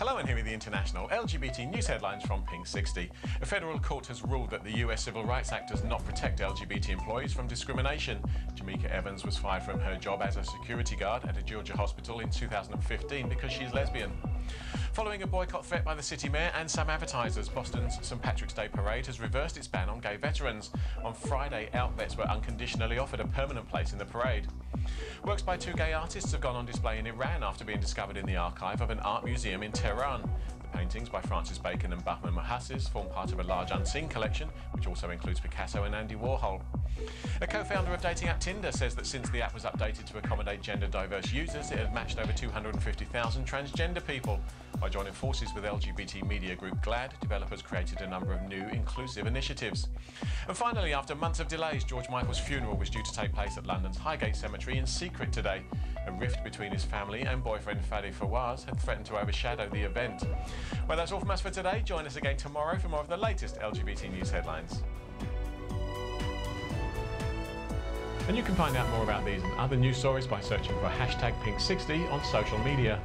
Hello and here are the international LGBT news headlines from Pink 60. A federal court has ruled that the US Civil Rights Act does not protect LGBT employees from discrimination. Jameka Evans was fired from her job as a security guard at a Georgia hospital in 2015 because she's lesbian. Following a boycott threat by the city mayor and some advertisers, Boston's St Patrick's Day parade has reversed its ban on gay veterans. On Friday, OutVets were unconditionally offered a permanent place in the parade. Works by two gay artists have gone on display in Iran after being discovered in the archive of an art museum in Tehran. The paintings by Francis Bacon and Bahman Mohasses form part of a large unseen collection, which also includes Picasso and Andy Warhol. A co-founder of dating app Tinder says that since the app was updated to accommodate gender diverse users, it had matched over 250,000 transgender people. By joining forces with LGBT media group GLAAD, developers created a number of new inclusive initiatives. And finally, after months of delays, George Michael's funeral was due to take place at London's Highgate Cemetery in secret today. A rift between his family and boyfriend Fadi Fawaz had threatened to overshadow the event. Well, that's all from us for today. Join us again tomorrow for more of the latest LGBT news headlines. And you can find out more about these and other news stories by searching for hashtag Pink60 on social media.